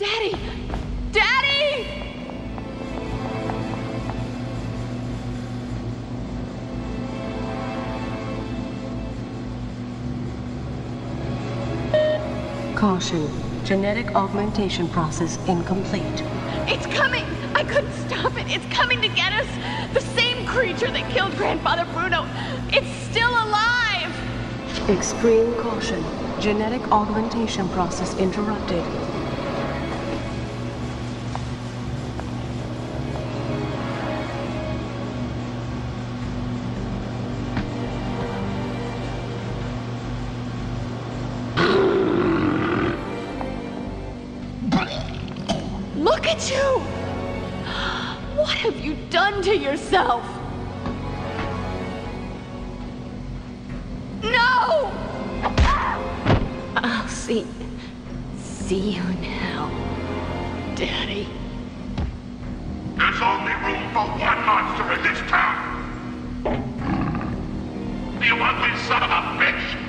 Daddy! Daddy! Caution. Genetic augmentation process incomplete. It's coming! I couldn't stop it. It's coming to get us. The same creature that killed Grandfather Bruno. It's still alive! Extreme caution. Genetic augmentation process interrupted. At you! What have you done to yourself? No! I'll see. See you now, Daddy. There's only room for one monster in this town. You ugly son of a bitch!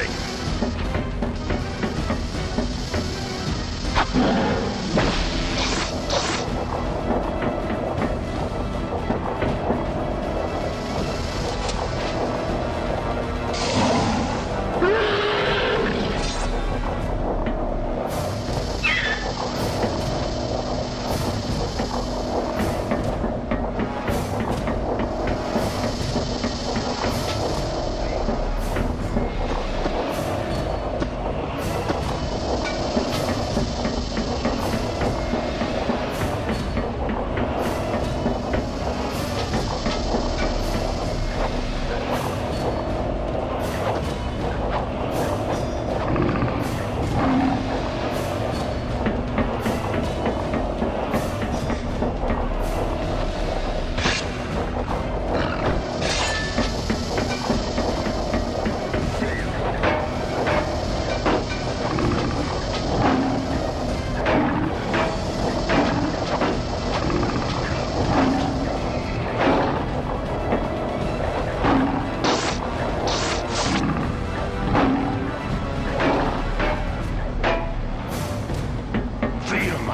Are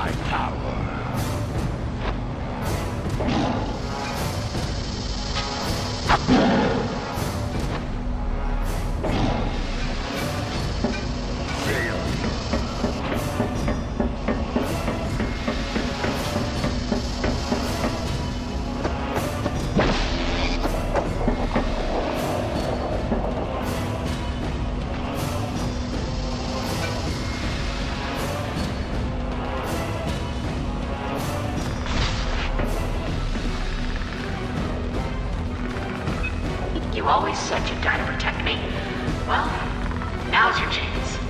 my power. You always said you'd die to protect me. Well, now's your chance.